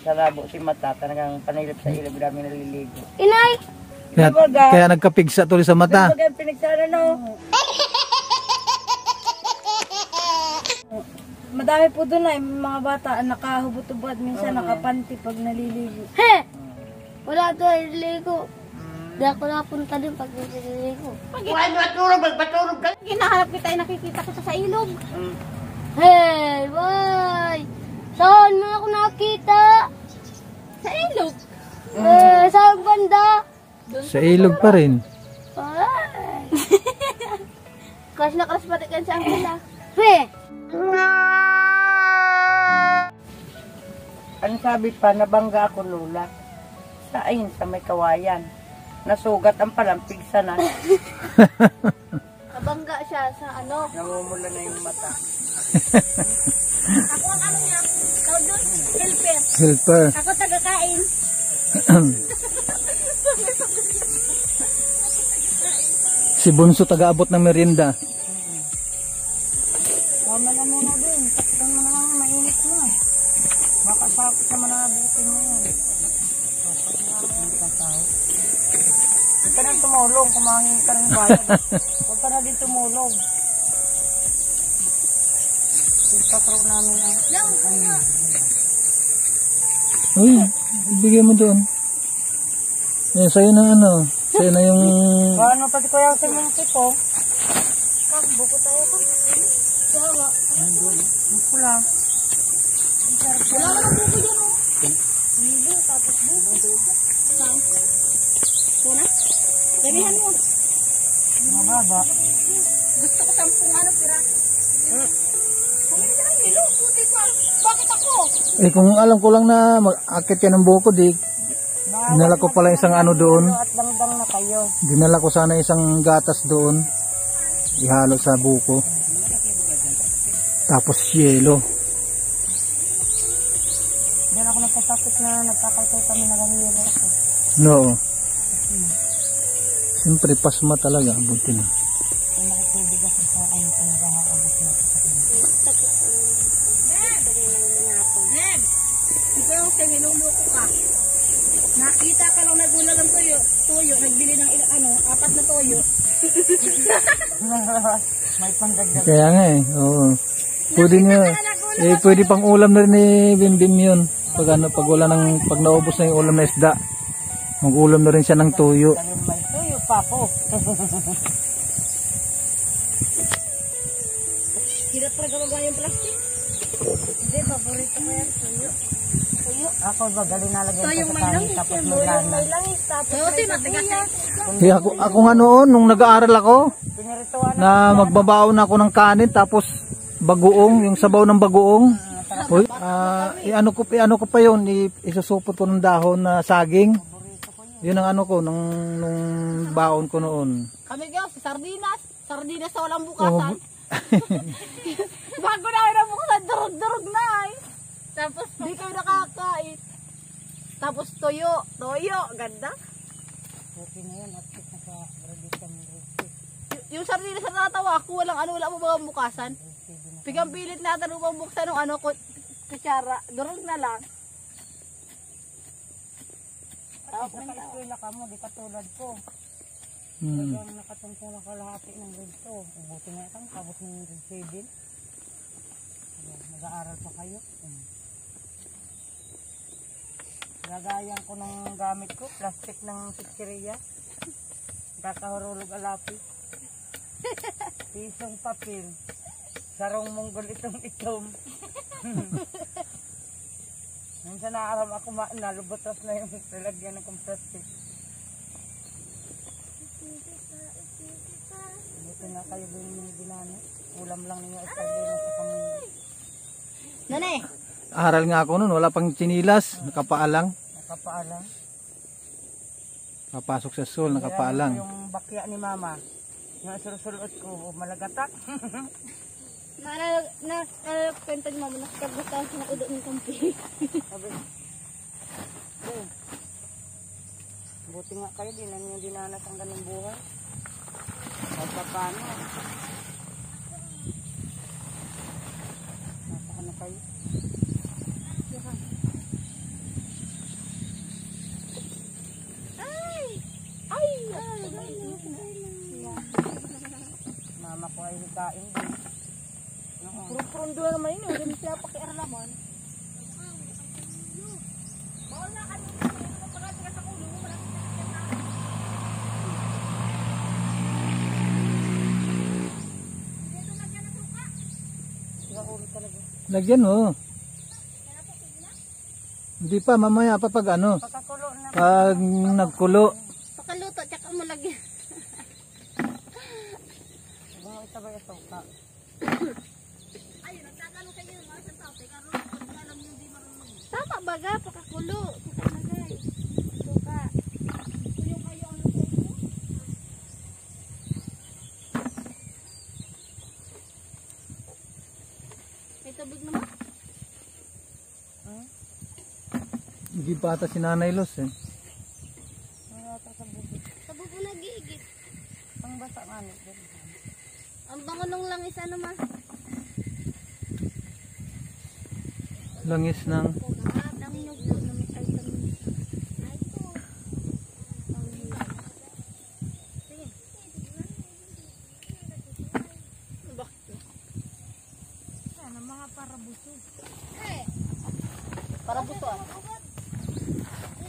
Sarabo si mata, talagang panilip sa ilog namin naliligo. Inay! Kaya, kaya nagkapigsa tuloy sa mata. Kumbaga, pinagsara no. Madami po doon ay mga bata ang nakahubot-ubot, minsan nakapanti pag naliligo. He! Wala to, naliligo. Di ako napunta din pag naliligo. Huwag matulog, magpatulog ka. Hinahanap kita ay nakikita ko sa ilog. Mm. Hey, boy! Saan mo ako nakita? Sa ilog? Eh, saan banda? Sa ilog pa rin. Ay! Kasi nakalas pati kan sa akin He! Ano sabi pa, nabangga ako lula. Sa ayun, sa may kawayan. Nasugat ang palampig sa na. Nabangga siya sa ano. Namumula na yung mata. Ako ang ano niya, tawag doon, helper. Helper. Ako tagakain. Si Bunso taga-abot ng merienda. Tama na muna din. Takpan mo naman, mainit na. Baka sapit naman na abutin mo yun. Huwag ka na tumulong, kumangin ka rin bayad. Huwag ka na din tumulong. Ipatro namin ang... Uy, bigyan mo doon. Yan, sa'yo na ano. Sa'yo na yung... Paano pati ko yung yung tipo? Buko tayo ka. Sawa. Buko lang. Wala ka ng buko dyan oh. Hindi, tapos buko. Saan? Kuna? Damihan mo. Mababa. Gusto ko sampung ano, pira. Pa. Bakit ako? Eh, kung alam ko lang na mag-akit ka ng buko, di... Dinala ko pala isang ano doon. At dangdang na kayo. Dinala ko sana isang gatas doon. Ihalo sa buko. Tapos yelo. Diyan ako nagkasakit na nagkakatay kami na ganyan ako. No. Siyempre, pasma talaga. Buti na. Kung nakitubig ako sa ano, kung naghahaabot na sa Nem! Ikaw yung siniluluko ka. Nakita ka lang nagulang ng tuyo. Tuyo, nagbili ng ano, apat na tuyo. May pandagdag. Kaya nga eh. Oo. Pwede nyo. Eh, pwede pang ulam na rin ni Bimbim yun. Pag ano, pag wala ng, pag naubos na yung ulam na isda. Mag-ulam na rin siya ng tuyo. May tuyo pa po. Hirap talaga magawa yung plastic. Hindi, paborito ko yan. Tuyo. Tuyo. Ako ba, galing nalagyan So, ko yung sa may kanin tapos yung may lana. May langis, tapos So, may di matigas. Eh, ako, ako nga noon, nung nag-aaral ako, na magbabaon ako ng kanin, tapos bagoong, yung sabaw ng bagoong. Uy, ah, i-ano ko, i-ano ko pa yun, isusupot ko ng dahon na saging. Yun ang ano ko, nung, nung baon ko noon. Kami gaw, sa sardinas. Sardinas sa walang Oh, bukasan. Bago na kayo nabukasan, durog-durog. Tapos, di kayo nakakain. Tapos, toyo. Toyo, ganda. Okay na yan, at kami ready. Y- yung sardinas na natawa ako, walang ano, wala mo mga bukasan. Pigang pilit natin upang buksan ng ano, ku- kutsara. Durog na lang. Tapos naka-eskwela ka mo, di katulad ko. Hmm. Hanggang nakatungkol ng kalahati ng grade 2. Ubuti na itang tapos ng grade 7. Ayan, Nag-aaral pa kayo. Hmm. Lagayan ko ng gamit ko, plastic ng pizzeria. Kakahurulog alapi. Pisong papel. Sarong monggol itong itom. Minsan naaram ako ma nalubutas na yung lalagyan ng plastic. Buti na kayo din yung ginano. Ulam lang ninyo sa kami. Nane, Aral nga ako noon, wala pang chinilas, nakapaalang. Nakapaalang. Papasok sa school, nakapaalang. Yung bakya ni mama. Nga surusulot ko, malagatak. Naalala, na, ko kwento ni mama, nakakagustahan siya ng udo ng kampi. Sabi, buti nga kayo, di na niyo dinanas ang ganung buhay. Kahit pa paano. Nasa ano kayo? Ay! Ay! Ay! Ay! Mama hikain din. Puro-purundo na naman yun. Hindi mo sila pakiaralaman. Siguro talaga. Lagyan mo. Hindi pa, mamaya pa pag ano. Na. Pag nagkulo. Pakaluto, tsaka mo lagyan. Huwag mo itabay ito. Ka. Tama baga, pakakulo. Pakalagay. Suka. Yung kayo ang mo? May tubig naman. Hindi pa ata si Nanay Los eh. May yata sa bubig. Sa bubo nag-iigit. Ang basa nga nito. Ang bango nung langis ano ma? Langis ng Ang nugdo ng ay tamis. Ay to. Sige. Bakit? Ano mga parabuso? Para buto ah.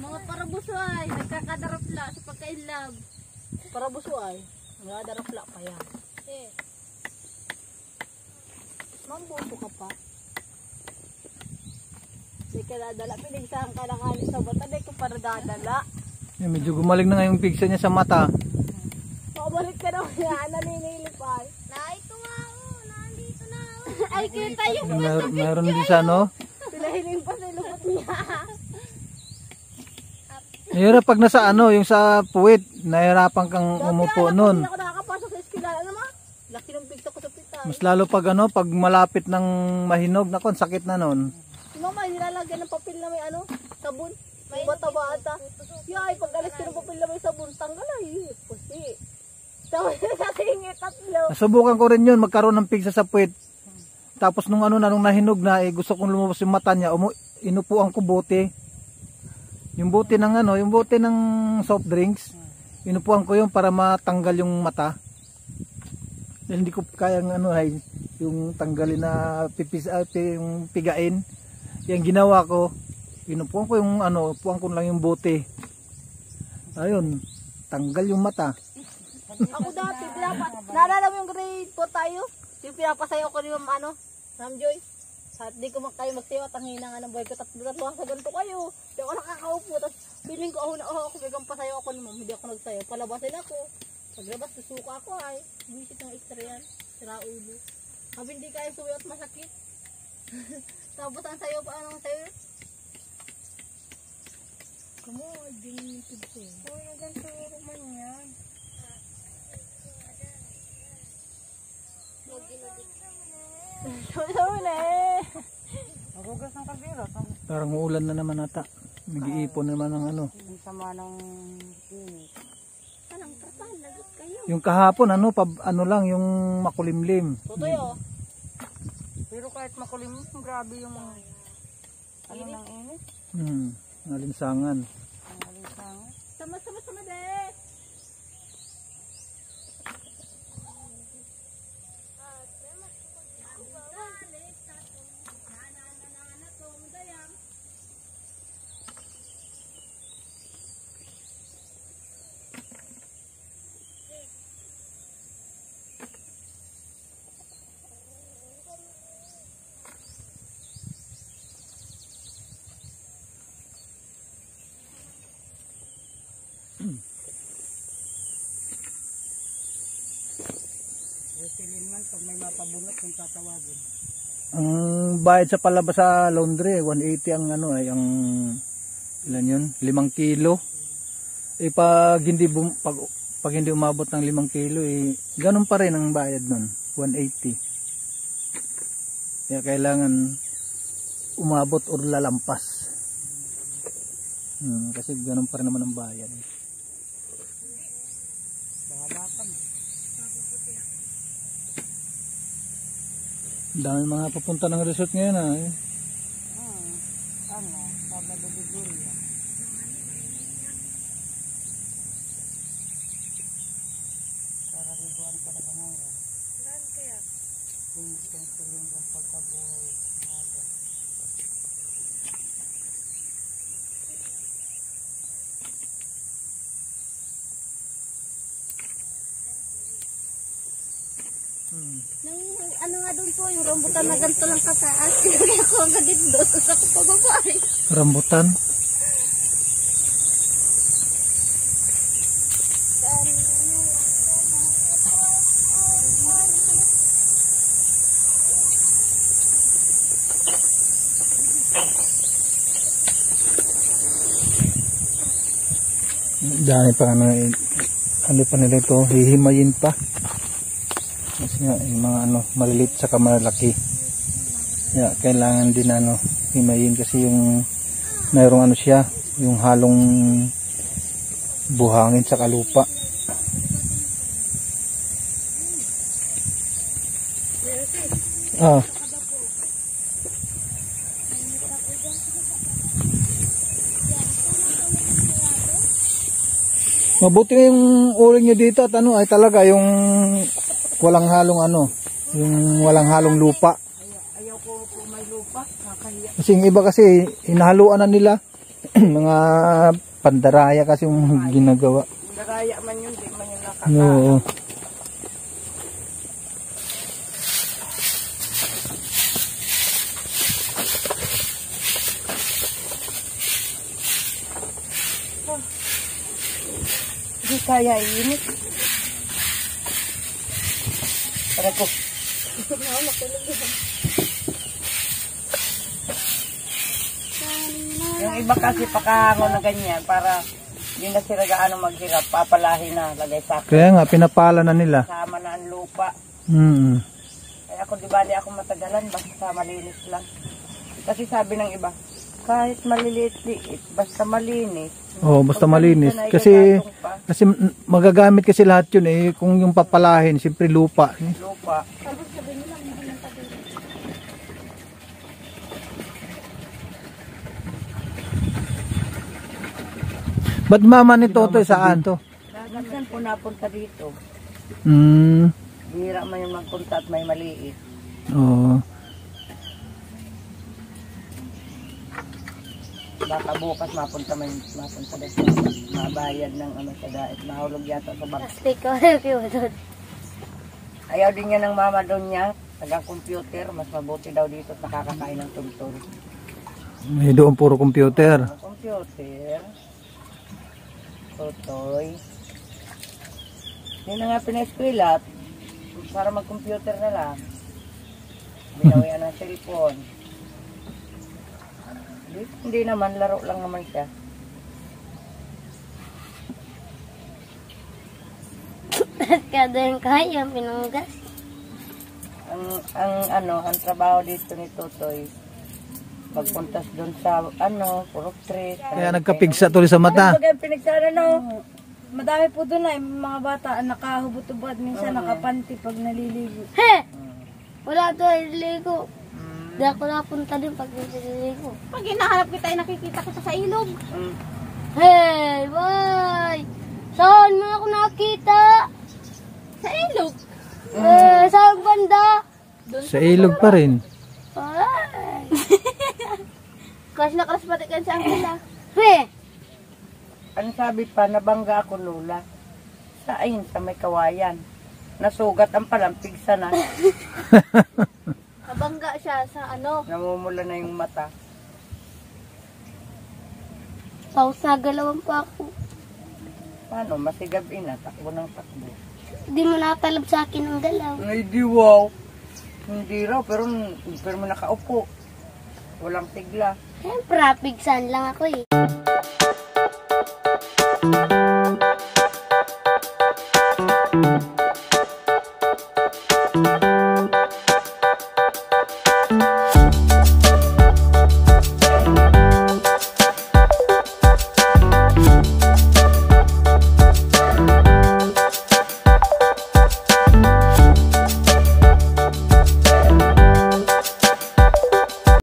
Mga parabuso ay nagkakadarapla sa pagka-inlove. Para buso ay. Mga darapla pa yan. Eh. Mambuso ka pa. Hindi ka dadala. Pinigsahan ka ng alis sa bata. Hindi ka para dadala. eh, medyo gumaling na nga yung pigsa niya sa mata. Pakabalik ka na kaya. Naninilip Ay kita yung Mer meron din sa ano. Pinahiling pa sa lupot niya. Mahirap pag nasa ano, yung sa puwit, nahirapan kang umupo nun. Hindi ako nakakapasok sa eskwela. Ma? Laki ng pigsa ko sa pitay. Mas lalo pag ano, pag malapit ng mahinog, nakon sakit na nun. Si mama, nilalagyan ng papel na may ano, sabon. May bata-bata. Yay, pag alas ka ng papel na may sabon, tanggal ay. Pusi. Tapos sa singit, tatlo. Nasubukan ko rin yun, magkaroon ng pigsa sa puwit. Tapos nung ano na, nung nahinog na, eh, gusto kong lumabas yung mata niya, umu inupuan ko bote. Yung bote ng ano, yung bote ng soft drinks, inupuan ko yun para matanggal yung mata. Dahil hindi ko kayang ano ay, yung tanggalin na pipis, ah, pi- yung pigain. Yung ginawa ko, inupuan ko yung ano, upuan ko lang yung bote. Ayun, tanggal yung mata. Ako dati, pinapa, naalala mo yung grade 4 tayo? Yung pinapasayo ko Ma'am ano, Ma'am Joy. Sa di ko kayo magtiwa, tangina nga ng boy ko, tatlo tatlo sa ganito kayo. Di ako nakakaupo, tapos feeling ko ako na, oh, ako bigang pasayo ako ni Ma'am, hindi ako nagsayo. Palabasin ako. Paglabas, susuka ako ay. Visit ng extra yan. Sira ulo. Sabi hindi kayo suwi at masakit. Tapos ang sayo pa, anong sayo? Kamu, binitid ko. Uy, ganito man yan. Sabi na eh. Nagugas ng kabirot. Ang Parang uulan na naman ata. Nag-iipon naman ng ano. ang sama ng init. Anong trapal, lagot kayo. Yung kahapon ano, pab, ano lang, yung makulimlim. Tutoy oh. Pero kahit makulim, grabe yung ano ng init. Hmm, nalinsangan. Ang alinsangan. Sama, sama, sama de. Man, pag may mapabunot, yung tatawagin. Ang bayad sa palabas sa laundry, 180 ang ano ay ang ilan yun? 5 kilo. Eh pag hindi bum, pag pag hindi umabot ng 5 kilo, eh, ganun pa rin ang bayad nun. 180. Kaya kailangan umabot or lalampas. Hmm, kasi ganun pa rin naman ang bayad. Ang dami mga papunta ng resort ngayon ah. eh. Hmm. Ano? Sabado de Gloria. Para liguan talaga ngayon. Saan kaya? Pinsan ko yung pagkabuhay. Nang, ano nga doon po, yung rambutan na ganito lang kataas. Hindi ako ang ganit doon. Tapos ako pababa. Rambutan. Dami pa ano, ano pa nila ito, hihimayin pa. Kasi nga, yung mga ano, malilit sa malaki. Yeah, kailangan din ano, himayin kasi yung mayroong ano siya, yung halong buhangin sa kalupa. Ah. Mabuti yung uling nyo dito at ano ay talaga yung walang halong ano, yung walang halong lupa. Ayaw ko po may lupa. Kakahiya. Kasi yung iba kasi inahaluan na nila mga pandaraya kasi yung ginagawa. Naraya man yun. Di man yun nakaka. No. Hindi kaya init. Para ko. Yung iba kasi pakahango na ganyan para hindi na sila gaano maghirap. Papalahin na lagay sa Kaya nga pinapala na nila. Sama na ang lupa. Mm. Kaya ako di bali ako matagalan basta malinis lang. Kasi sabi ng iba, kahit maliliit-liit, basta malinis. Oh, basta Pag malinis. na Kasi kasi magagamit kasi lahat yun eh kung yung papalahin siyempre lupa. eh. lupa. Ba't mama ni Totoy saan to? Minsan po napunta dito. Mm. Bihira man yung magpunta at may maliit. Oh. Baka bukas mapunta man mapunta din sa mabayad ng ano sa dait. Mahulog yata sa bag. Plastic ko. doon. Ayaw din niya ng mama doon niya. Tagang computer, mas mabuti daw dito at nakakakain ng tugtog. May doon puro computer. Ang computer. Totoy. Hindi na nga pina-eskwela para mag-computer na lang. Binawian ng cellphone. Hindi, naman, laro lang naman siya. Kada yung kaya, pinanggas. Ang, ang ano, ang trabaho dito ni Totoy, pagpuntas doon sa, ano, puro tres. Kaya nagkapigsa tuloy sa mata. Pag pinagsara no, madami po doon ay mga bata ang nakahubot-ubot, minsan nakapanti pag naliligo. He! Wala to, ligo. Di ako napunta din pag nililigo. Pag hinahanap kita, ay nakikita kita sa ilog. Mm. Hey, boy! Saan mo ako nakita? Sa ilog. Eh, saan banda? Sa ilog pa rin. Ay! Kasi nakalas pati ka sa kanila. He! Ano sabi pa, nabangga ako lula. Sa ayun, sa may kawayan. Nasugat ang palampig sana. Kabangga siya sa ano, Namumula na yung mata. pausagalawan pa ako. Paano? Masigab ina, takbo ng takbo. Hindi mo natalab sa akin ang galaw. Ay, di wow. Hindi raw, pero, pero mo nakaupo. Walang tigla. Siyempre, pigsan lang ako eh.